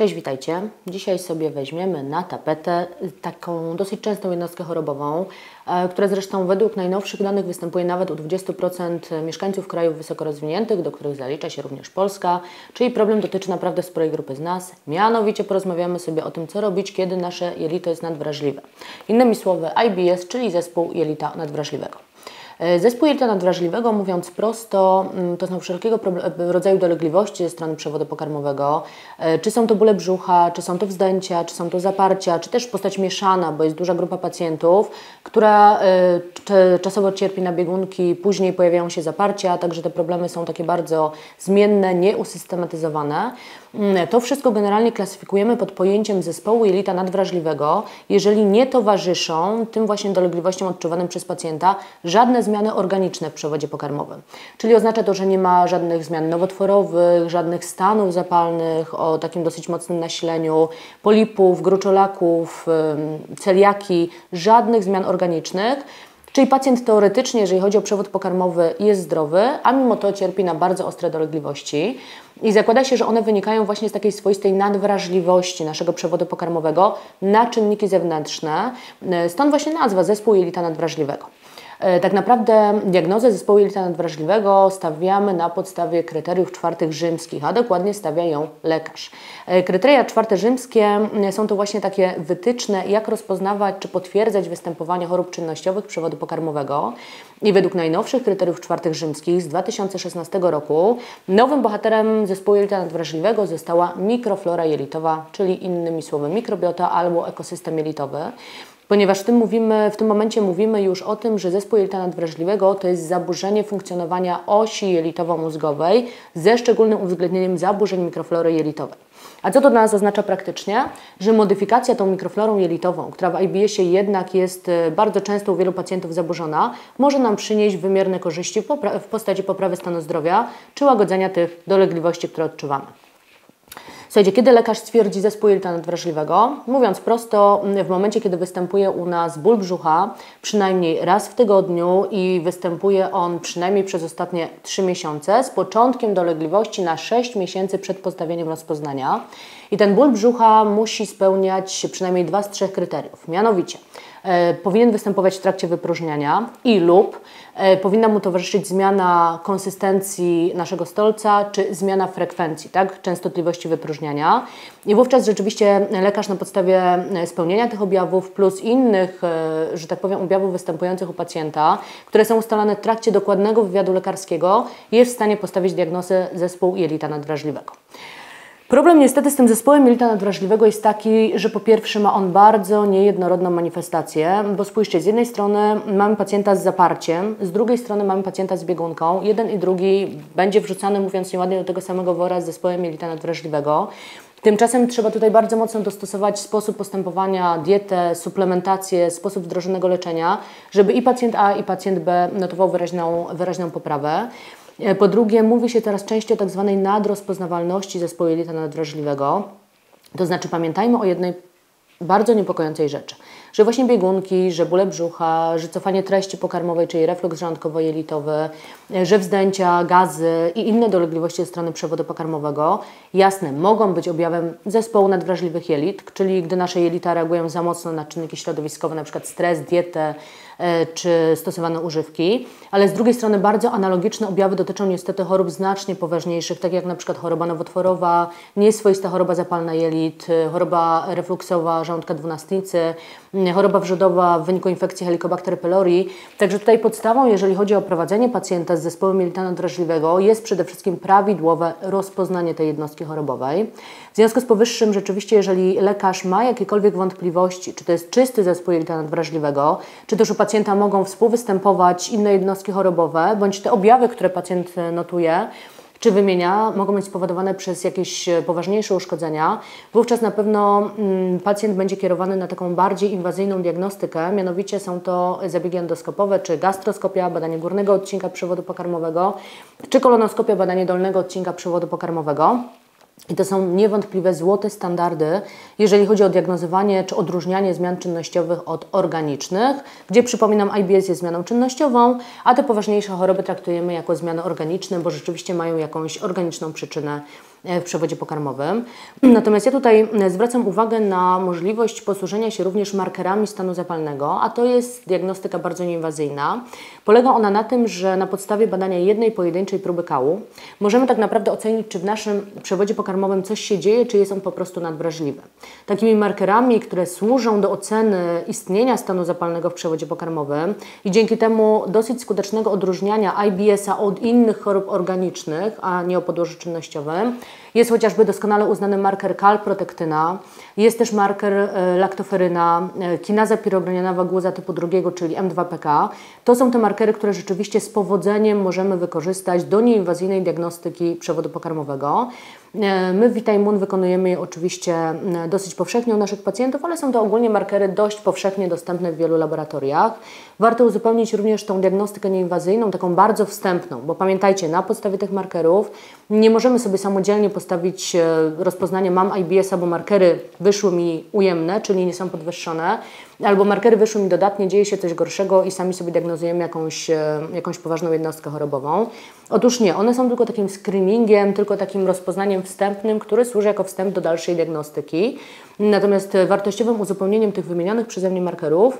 Cześć, witajcie. Dzisiaj sobie weźmiemy na tapetę taką dosyć częstą jednostkę chorobową, e, która zresztą według najnowszych danych występuje nawet u 20% mieszkańców krajów wysoko rozwiniętych, do których zalicza się również Polska, czyli problem dotyczy naprawdę sporej grupy z nas. Mianowicie porozmawiamy sobie o tym, co robić, kiedy nasze jelito jest nadwrażliwe. Innymi słowy IBS, czyli zespół jelita nadwrażliwego. E, zespół jelita nadwrażliwego, mówiąc prosto, mm, to są wszelkiego e, rodzaju dolegliwości ze strony przewodu pokarmowego. E, czy są to bóle brzucha, czy są to wzdęcia, czy są to zaparcia, czy też postać mieszana, bo jest duża grupa pacjentów, która czasowo cierpi na biegunki, później pojawiają się zaparcia, także te problemy są takie bardzo zmienne, nieusystematyzowane. Mm, to wszystko generalnie klasyfikujemy pod pojęciem zespołu jelita nadwrażliwego, jeżeli nie towarzyszą tym właśnie dolegliwościom odczuwanym przez pacjenta żadne zmiany organiczne w przewodzie pokarmowym. Czyli oznacza to, że nie ma żadnych zmian nowotworowych, żadnych stanów zapalnych o takim dosyć mocnym nasileniu, polipów, gruczolaków, celiaki, żadnych zmian organicznych. Czyli pacjent teoretycznie, jeżeli chodzi o przewód pokarmowy, jest zdrowy, a mimo to cierpi na bardzo ostre dolegliwości. I zakłada się, że one wynikają właśnie z takiej swoistej nadwrażliwości naszego przewodu pokarmowego na czynniki zewnętrzne. Stąd właśnie nazwa zespół jelita nadwrażliwego. E, tak naprawdę diagnozę zespołu jelita nadwrażliwego stawiamy na podstawie kryteriów czwartych rzymskich, a dokładnie stawia ją lekarz. E, kryteria czwarte rzymskie mm, są to właśnie takie wytyczne, jak rozpoznawać czy potwierdzać występowanie chorób czynnościowych przewodu pokarmowego. I według najnowszych kryteriów czwartych rzymskich z 2016 roku nowym bohaterem zespołu jelita nadwrażliwego została mikroflora jelitowa, czyli innymi słowy mikrobiota albo ekosystem jelitowy ponieważ w tym, mówimy, w tym momencie mówimy już o tym, że zespół jelita nadwrażliwego to jest zaburzenie funkcjonowania osi jelitowo-mózgowej ze szczególnym uwzględnieniem zaburzeń mikroflory jelitowej. A co to dla nas oznacza praktycznie? Że modyfikacja tą mikroflorą jelitową, która w IBS-ie jednak jest e, bardzo często u wielu pacjentów zaburzona, może nam przynieść wymierne korzyści w postaci poprawy stanu zdrowia czy łagodzenia tych dolegliwości, które odczuwamy. Słuchajcie, kiedy lekarz stwierdzi zespół jelita nadwrażliwego? Mówiąc prosto, w momencie, kiedy występuje u nas ból brzucha, przynajmniej raz w tygodniu i występuje on przynajmniej przez ostatnie 3 miesiące, z początkiem dolegliwości na 6 miesięcy przed postawieniem rozpoznania. I ten ból brzucha musi spełniać przynajmniej dwa z trzech kryteriów. Mianowicie, powinien występować w trakcie wypróżniania i lub e, powinna mu towarzyszyć zmiana konsystencji naszego stolca czy zmiana frekwencji, tak, częstotliwości wypróżniania. I wówczas rzeczywiście lekarz na podstawie e, spełnienia tych objawów plus innych, e, że tak powiem, objawów występujących u pacjenta, które są ustalane w trakcie dokładnego wywiadu lekarskiego, jest w stanie postawić diagnozę zespół jelita nadwrażliwego. Problem niestety z tym zespołem jelita nadwrażliwego jest taki, że po pierwsze ma on bardzo niejednorodną manifestację, bo spójrzcie, z jednej strony mamy pacjenta z zaparciem, z drugiej strony mamy pacjenta z biegunką. Jeden i drugi będzie wrzucany, mówiąc nieładnie, do tego samego wora z zespołem jelita nadwrażliwego. Tymczasem trzeba tutaj bardzo mocno dostosować sposób postępowania, dietę, suplementację, sposób wdrożonego leczenia, żeby i pacjent A, i pacjent B notował wyraźną, wyraźną poprawę. E, po drugie, mówi się teraz częściej o tak zwanej nadrozpoznawalności zespołu jelita nadwrażliwego. To znaczy pamiętajmy o jednej bardzo niepokojącej rzeczy, że właśnie biegunki, że bóle brzucha, że cofanie treści pokarmowej, czyli refluks żołądkowo-jelitowy, e, że wzdęcia, gazy i inne dolegliwości strony przewodu pokarmowego, jasne, mogą być objawem zespołu nadwrażliwych jelit, czyli gdy nasze jelita reagują za mocno na czynniki środowiskowe, np. stres, dietę, E, czy stosowane używki, ale z drugiej strony bardzo analogiczne objawy dotyczą niestety chorób znacznie poważniejszych, tak jak przykład choroba nowotworowa, nieswoista choroba zapalna jelit, e, choroba refluksowa żołądka dwunastnicy, choroba wrzodowa w wyniku infekcji Helicobacter pylori. Także tutaj podstawą, jeżeli chodzi o prowadzenie pacjenta z zespołem jelita drażliwego, jest przede wszystkim prawidłowe rozpoznanie tej jednostki chorobowej. W związku z powyższym, rzeczywiście, jeżeli lekarz ma jakiekolwiek wątpliwości, czy to jest czysty zespół jelita czy też u pacjenta mogą współwystępować inne jednostki chorobowe, bądź te objawy, które pacjent notuje, czy wymienia, mogą być spowodowane przez jakieś e, poważniejsze uszkodzenia, wówczas na pewno mm, pacjent będzie kierowany na taką bardziej inwazyjną diagnostykę, mianowicie są to zabiegi endoskopowe, czy gastroskopia, badanie górnego odcinka przewodu pokarmowego, czy kolonoskopia, badanie dolnego odcinka przewodu pokarmowego. I to są niewątpliwe złote standardy, jeżeli chodzi o diagnozowanie czy odróżnianie zmian czynnościowych od organicznych, gdzie przypominam, IBS jest zmianą czynnościową, a te poważniejsze choroby traktujemy jako zmiany organiczne, bo rzeczywiście mają jakąś organiczną przyczynę w przewodzie pokarmowym. Natomiast ja tutaj zwracam uwagę na możliwość posłużenia się również markerami stanu zapalnego, a to jest diagnostyka bardzo nieinwazyjna. Polega ona na tym, że na podstawie badania jednej pojedynczej próby kału możemy tak naprawdę ocenić, czy w naszym przewodzie pokarmowym coś się dzieje, czy jest on po prostu nadwrażliwy. Takimi markerami, które służą do oceny istnienia stanu zapalnego w przewodzie pokarmowym i dzięki temu dosyć skutecznego odróżniania IBS-a od innych chorób organicznych, a nie o podłożu czynnościowym, jest chociażby doskonale uznany marker kalprotektyna, jest też marker e, laktoferyna, e, kinaza pirogranianowa głuza typu drugiego, czyli M2PK. To są te markery, które rzeczywiście z powodzeniem możemy wykorzystać do nieinwazyjnej diagnostyki przewodu pokarmowego. E, my w Vitaimun wykonujemy je oczywiście dosyć powszechnie u naszych pacjentów, ale są to ogólnie markery dość powszechnie dostępne w wielu laboratoriach. Warto uzupełnić również tą diagnostykę nieinwazyjną, taką bardzo wstępną, bo pamiętajcie, na podstawie tych markerów nie możemy sobie samodzielnie postawić rozpoznanie mam IBS-a, bo markery wyszły mi ujemne, czyli nie są podwyższone, albo markery wyszły mi dodatnie, dzieje się coś gorszego i sami sobie diagnozujemy jakąś, e, jakąś poważną jednostkę chorobową. Otóż nie, one są tylko takim screeningiem, tylko takim rozpoznaniem wstępnym, który służy jako wstęp do dalszej diagnostyki. Natomiast wartościowym uzupełnieniem tych wymienionych przeze mnie markerów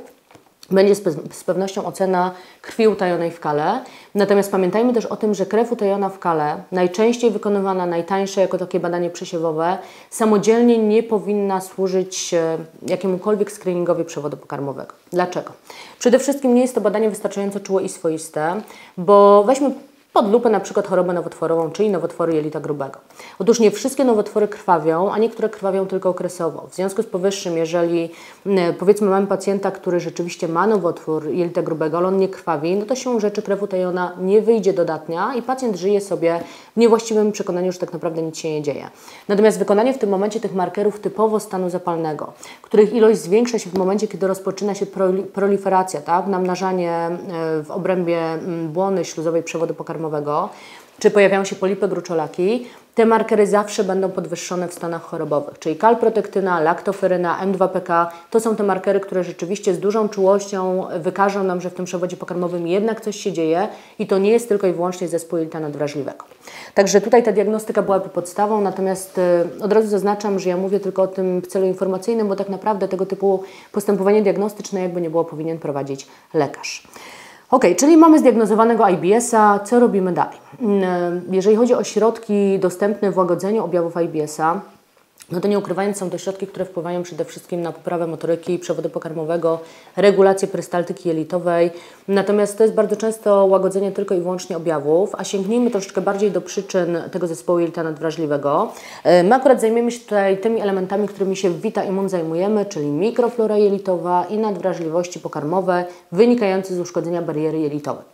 będzie z, pewnością ocena krwi utajonej w kale. Natomiast pamiętajmy też o tym, że krew utajona w kale, najczęściej wykonywana, najtańsze jako takie badanie przesiewowe, samodzielnie nie powinna służyć e, jakiemukolwiek screeningowi przewodu pokarmowego. Dlaczego? Przede wszystkim nie jest to badanie wystarczająco czułe i swoiste, bo weźmy pod lupę na przykład chorobę nowotworową, czyli nowotwory jelita grubego. Otóż nie wszystkie nowotwory krwawią, a niektóre krwawią tylko okresowo. W związku z powyższym, jeżeli powiedzmy mamy pacjenta, który rzeczywiście ma nowotwór jelita grubego, ale on nie krwawi, no to się rzeczy krew utajona nie wyjdzie dodatnia i pacjent żyje sobie w niewłaściwym przekonaniu, że tak naprawdę nic się nie dzieje. Natomiast wykonanie w tym momencie tych markerów typowo stanu zapalnego, których ilość zwiększa się w momencie, kiedy rozpoczyna się proliferacja, tak, namnażanie e, w obrębie błony śluzowej przewodu pokarmowego, pokarmowego, czy pojawiają się polipy gruczolaki, te markery zawsze będą podwyższone w stanach chorobowych, czyli kalprotektyna, laktoferyna, M2PK. To są te markery, które rzeczywiście z dużą czułością wykażą nam, że w tym przewodzie pokarmowym jednak coś się dzieje i to nie jest tylko i wyłącznie zespół jelita nadwrażliwego. Także tutaj ta diagnostyka byłaby podstawą, natomiast y, od razu zaznaczam, że ja mówię tylko o tym w celu informacyjnym, bo tak naprawdę tego typu postępowanie diagnostyczne jakby nie było powinien prowadzić lekarz. Ok, czyli mamy zdiagnozowanego IBS-a, co robimy dalej? Mm, jeżeli chodzi o środki dostępne w łagodzeniu objawów IBS-a, no to nie ukrywając, są to środki, które wpływają przede wszystkim na poprawę motoryki przewodu pokarmowego, regulację perystaltyki jelitowej. Natomiast to jest bardzo często łagodzenie tylko i wyłącznie objawów, a sięgnijmy troszeczkę bardziej do przyczyn tego zespołu jelita nadwrażliwego. E, my akurat zajmiemy się tutaj tymi elementami, którymi się w Vita Immun zajmujemy, czyli mikroflora jelitowa i nadwrażliwości pokarmowe wynikające z uszkodzenia bariery jelitowej.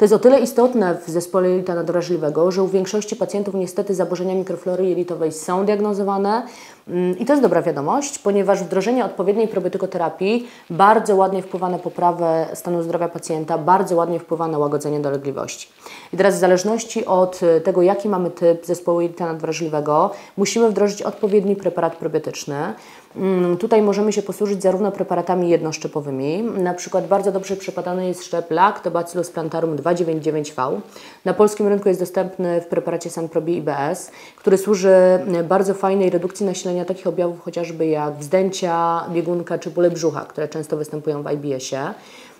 To jest o tyle istotne w zespole jelita nadwrażliwego, że u większości pacjentów niestety zaburzenia mikroflory jelitowej są diagnozowane mm, i to jest dobra wiadomość, ponieważ wdrożenie odpowiedniej probiotykoterapii bardzo ładnie wpływa na poprawę stanu zdrowia pacjenta, bardzo ładnie wpływa na łagodzenie dolegliwości. I teraz w zależności od tego, jaki mamy typ zespołu jelita nadwrażliwego, musimy wdrożyć odpowiedni preparat probiotyczny. Mm, tutaj możemy się posłużyć zarówno preparatami jednoszczepowymi, na przykład bardzo dobrze przepadany jest szczep Lactobacillus plantarum 299V. Na polskim rynku jest dostępny w preparacie Sanprobi IBS, który służy bardzo fajnej redukcji nasilenia takich objawów chociażby jak wzdęcia, biegunka czy bóle brzucha, które często występują w IBS-ie.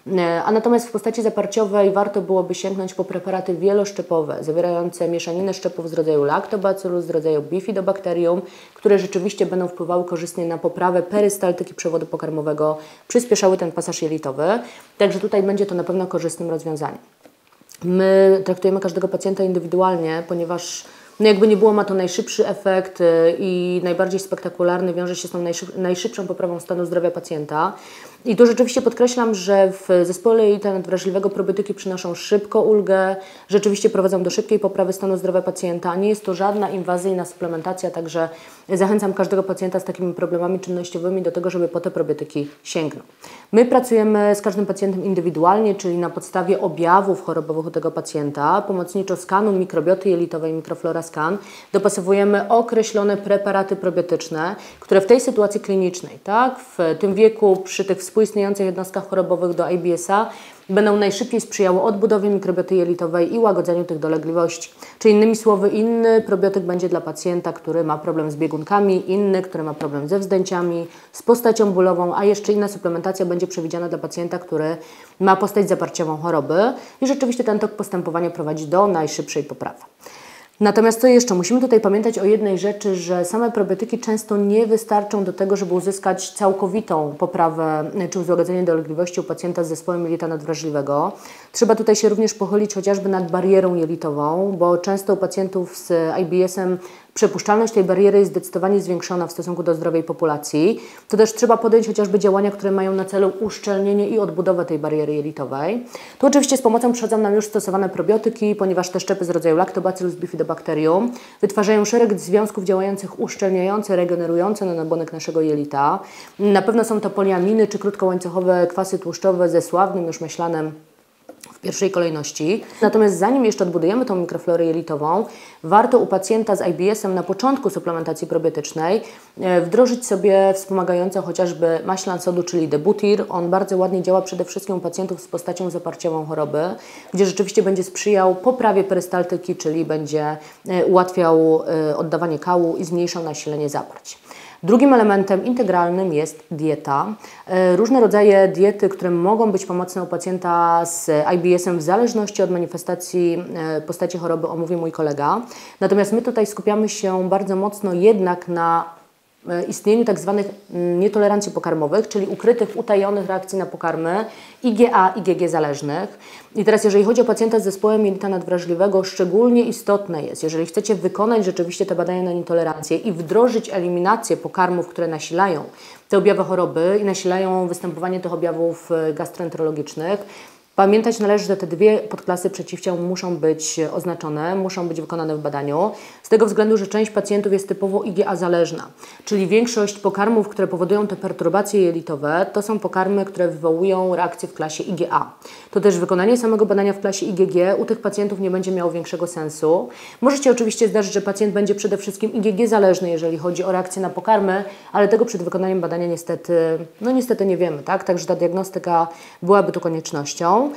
E, a natomiast w postaci zaparciowej warto byłoby sięgnąć po preparaty wieloszczepowe, zawierające mieszaninę szczepów z rodzaju lactobacillus, z rodzaju bifidobacterium, które rzeczywiście będą wpływały korzystnie na poprawę perystaltyki przewodu pokarmowego, przyspieszały ten pasaż jelitowy. Także tutaj będzie to na pewno korzystnym rozwiązaniem. My traktujemy każdego pacjenta indywidualnie, ponieważ no jakby nie było, ma to najszybszy efekt y, i najbardziej spektakularny, wiąże się z tą najszybszą poprawą stanu zdrowia pacjenta. I tu rzeczywiście podkreślam, że w zespole jelita nadwrażliwego probiotyki przynoszą szybko ulgę, rzeczywiście prowadzą do szybkiej poprawy stanu zdrowia pacjenta. Nie jest to żadna inwazyjna suplementacja, także zachęcam każdego pacjenta z takimi problemami czynnościowymi do tego, żeby po te probiotyki sięgnął. My pracujemy z każdym pacjentem indywidualnie, czyli na podstawie objawów chorobowych u tego pacjenta, pomocniczo skanu mikrobioty jelitowej, mikroflora scan, dopasowujemy określone preparaty probiotyczne, które w tej sytuacji klinicznej, tak, w tym wieku, przy tych współistniejących jednostkach chorobowych do IBS-a będą najszybciej sprzyjały odbudowie mikrobioty jelitowej i łagodzeniu tych dolegliwości. Czy innymi słowy, inny probiotyk będzie dla pacjenta, który ma problem z biegunkami, inny, który ma problem ze wzdęciami, z postacią bólową, a jeszcze inna suplementacja będzie przewidziana dla pacjenta, który ma postać zaparciową choroby i rzeczywiście ten tok postępowania prowadzi do najszybszej poprawy. Natomiast co jeszcze? Musimy tutaj pamiętać o jednej rzeczy, że same probiotyki często nie wystarczą do tego, żeby uzyskać całkowitą poprawę czy uzłagodzenie dolegliwości u pacjenta z zespołem jelita nadwrażliwego. Trzeba tutaj się również pochylić chociażby nad barierą jelitową, bo często u pacjentów z IBS-em przepuszczalność tej bariery jest zdecydowanie zwiększona w stosunku do zdrowej populacji, to też trzeba podjąć chociażby działania, które mają na celu uszczelnienie i odbudowę tej bariery jelitowej. Tu oczywiście z pomocą przychodzą nam już stosowane probiotyki, ponieważ te szczepy z rodzaju Lactobacillus bifidobacterium wytwarzają szereg związków działających uszczelniające, regenerujące na nabonek naszego jelita. Na pewno są to poliaminy czy krótkołańcuchowe kwasy tłuszczowe ze sławnym już myślanem pierwszej kolejności. Natomiast zanim jeszcze odbudujemy tą mikroflorę jelitową, warto u pacjenta z IBS-em na początku suplementacji probiotycznej e, wdrożyć sobie wspomagające chociażby maślan sodu, czyli debutir. On bardzo ładnie działa przede wszystkim u pacjentów z postacią zaparciową choroby, gdzie rzeczywiście będzie sprzyjał poprawie perystaltyki, czyli będzie e, ułatwiał e, oddawanie kału i zmniejszał nasilenie zaparć. Drugim elementem integralnym jest dieta. Różne rodzaje diety, które mogą być pomocne u pacjenta z IBS-em w zależności od manifestacji e, postaci choroby, omówi mój kolega. Natomiast my tutaj skupiamy się bardzo mocno jednak na E, istnieniu tak zwanych mm, nietolerancji pokarmowych, czyli ukrytych, utajonych reakcji na pokarmy IgA IgG zależnych. I teraz jeżeli chodzi o pacjenta z zespołem jelita nadwrażliwego, szczególnie istotne jest, jeżeli chcecie wykonać rzeczywiście te badania na nietolerancję i wdrożyć eliminację pokarmów, które nasilają te objawy choroby i nasilają występowanie tych objawów e, gastroenterologicznych, Pamiętać należy, że te dwie podklasy przeciwciał muszą być oznaczone, muszą być wykonane w badaniu, z tego względu, że część pacjentów jest typowo IgA zależna, czyli większość pokarmów, które powodują te perturbacje jelitowe, to są pokarmy, które wywołują reakcję w klasie IgA. To też wykonanie samego badania w klasie IgG u tych pacjentów nie będzie miało większego sensu. Możecie oczywiście zdarzyć, że pacjent będzie przede wszystkim IgG zależny, jeżeli chodzi o reakcję na pokarmy, ale tego przed wykonaniem badania niestety, no niestety nie wiemy, tak? Także ta diagnostyka byłaby tu koniecznością. Portugal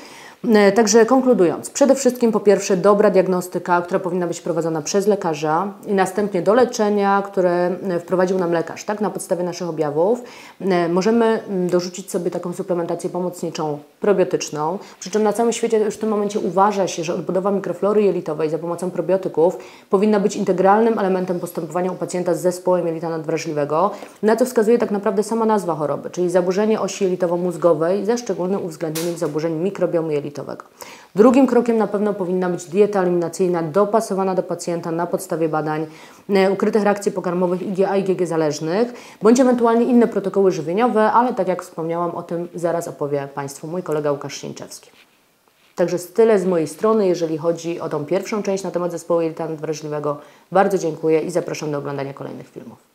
także konkludując, przede wszystkim po pierwsze dobra diagnostyka, która powinna być prowadzona przez lekarza i następnie do leczenia, które e, wprowadził nam lekarz, tak, na podstawie naszych objawów. E, możemy mm, dorzucić sobie taką suplementację pomocniczą probiotyczną, przy czym na całym świecie już w tym momencie uważa się, że odbudowa mikroflory jelitowej za pomocą probiotyków powinna być integralnym elementem postępowania u pacjenta z zespołem jelita nadwrażliwego, na co wskazuje tak naprawdę sama nazwa choroby, czyli zaburzenie osi jelitowo-mózgowej ze szczególnym uwzględnieniem zaburzeń mikrobiomu jelitowego jelitowego. Drugim krokiem na pewno powinna być dieta eliminacyjna dopasowana do pacjenta na podstawie badań e, ukrytych reakcji pokarmowych IgA IgG zależnych, bądź ewentualnie inne protokoły żywieniowe, ale tak jak wspomniałam, o tym zaraz opowie Państwu mój kolega Łukasz Sieńczewski. Także tyle z mojej strony, jeżeli chodzi o tą pierwszą część na temat zespołu jelita nadwrażliwego. Bardzo dziękuję i zapraszam do oglądania kolejnych filmów.